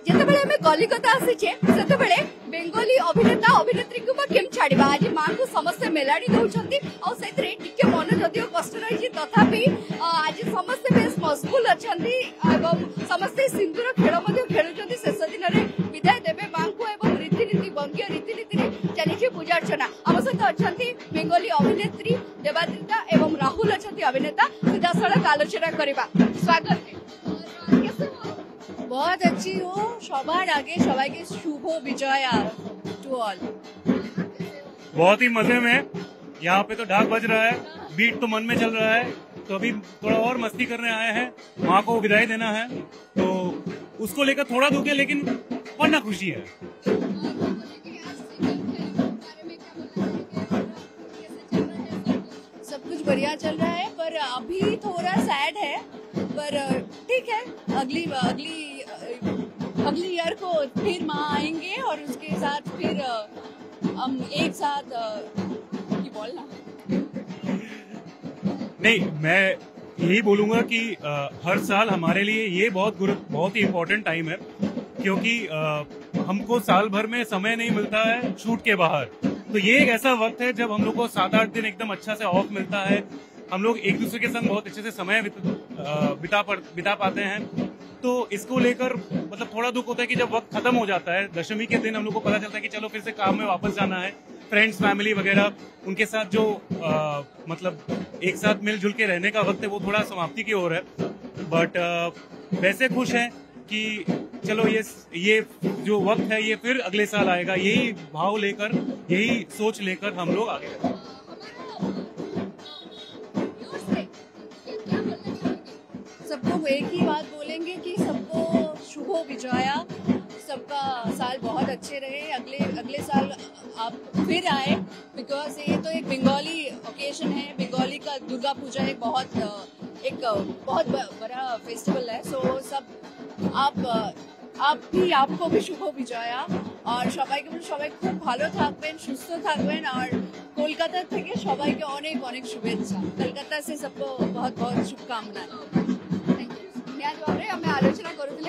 ଯେତେବେଳେ ଆମେ କଲିକତା ଆସିଛେ ସେତେବେଳେ ବେଙ୍ଗଲୀ ଅଭିନେତା ଅଭିନେତ୍ରୀଙ୍କୁ ବା କେମିତି ଛାଡିବା ଆଜି ମାଙ୍କୁ ସମସ୍ତେ ମେଲାଡି ଦଉଛନ୍ତି ଆଉ ସେଥିରେ ଟିକେ ମନ ଯଦିଓ କଷ୍ଟ ରହିଛି ତଥାପି ଅ, ଆଜି ସମସ୍ତେ ବେଶ ମସଗୁଲ ଅଛନ୍ତି ଏବଂ ସମସ୍ତେ ସିନ୍ଦୁର ଖେଳ ମଧ୍ୟ ଖେଳୁଛନ୍ତି ଶେଷ ଦିନରେ ବିଦାୟ ଦେବେ ମାଙ୍କୁ ଏବଂ ରୀତିନୀତି ବଙ୍ଗୀୟ ରୀତିନୀତିରେ ଚାଲିଛି ପୂଜା ଅର୍ଚ୍ଚନା ଆମ ସହିତ ଅଛନ୍ତି ବେଙ୍ଗଲୀ ଅଭିନେତ୍ରୀ ଦେବାଦ୍ରିତା ଏବଂ ରାହୁଲ ଅଛନ୍ତି ଅଭିନେତା ସିଧାସଳଖ ଆଲୋଚନା କରିବା ସ୍ୱାଗତ बहुत अच्छी हो সবার আগে সবাইকে শুভ বিজয়া টু অল बहुत ही मजे में यहाँ पे तो ढाक बज रहा है बीट तो मन में चल रहा है तो अभी थोड़ा और मस्ती करने आए हैं माँ को विदाई देना है तो उसको लेकर थोड़ा दुख है लेकिन वरना खुशी है सब कुछ बढ़िया चल रहा है पर अभी थोड़ा सैड है पर ठीक है अगली अगली अगली ईयर को फिर माँ आएँगे और उसके साथ फिर हम एक साथ की बोलना नहीं मैं यही बोलूँगा कि अ, हर साल हमारे लिए ये बहुत बहुत ही इम्पोर्टेंट टाइम है क्योंकि अ, हमको साल भर में समय नहीं मिलता है शूट के बाहर। तो ये एक ऐसा वक्त है जब हम लोग को सात आठ दिन एकदम अच्छा से ऑफ़ मिलता है हम लोग एक दूसरे के संग बहुत अच्छे से समय बिता पर, बिता पाते हैं। तो इसको लेकर मतलब थोड़ा दुख होता है कि जब वक्त खत्म हो जाता है दशमी के दिन हम लोग को पता चलता है कि चलो फिर से काम में वापस जाना है। फ्रेंड्स फैमिली वगैरह उनके साथ जो अ, मतलब एक साथ मिलजुल के रहने का वक्त है वो थोड़ा समाप्ति की ओर है। बट वैसे खुश हैं कि चलो ये ये जो वक्त है ये फिर अगले साल आएगा। यही भाव लेकर यही सोच लेकर हम लोग आगे। सबको एक ही बात बोलेंगे कि सबको शुभ हो विजया सबका साल बहुत अच्छे रहे। अगले अगले साल आप फिर आए। बिकॉज़ ये तो एक बंगाली ओकेजन है। बंगाली का दुर्गा पूजा एक बहुत एक बहुत बड़ा फेस्टिवल है। सो सब आप आप भी, आपको भी শুভ বিজয়া আর সবাইকে বলে सबा खूब भलो थकबें सुस्थान और कलकता কলকাতা থেকে के अनेक अनेक শুভেচ্ছা। কলকাতা से सबको बहुत बहुत শুভকামনা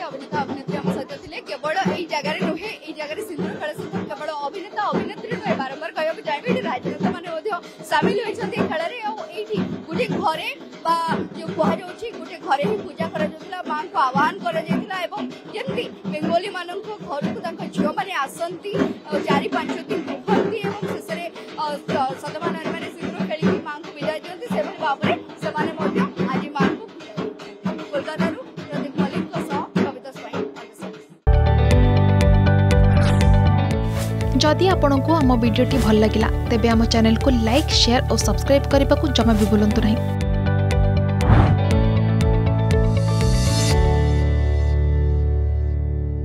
अभिनेता अभिनेत्री आम सहित थे केवल यही जगह नुहे ये जगह सिंधु खेड़ सिंधु केवल अभिनेता अभिनेत्री नुहे बारंबार कह चाहिए राजनेता मैंने सामिल होती खेल में गोटे घर जो कह गोटे घर ही पूजा कराँ को आह्वान कर बेंगोली मान घर को झील मैंने आसती चार पाँच जदि आपंक आम भिडी भल लगा तेब आम चेल्क को लाइक सेयार और सब्सक्राइब करने को जमा भी बुलां नहीं।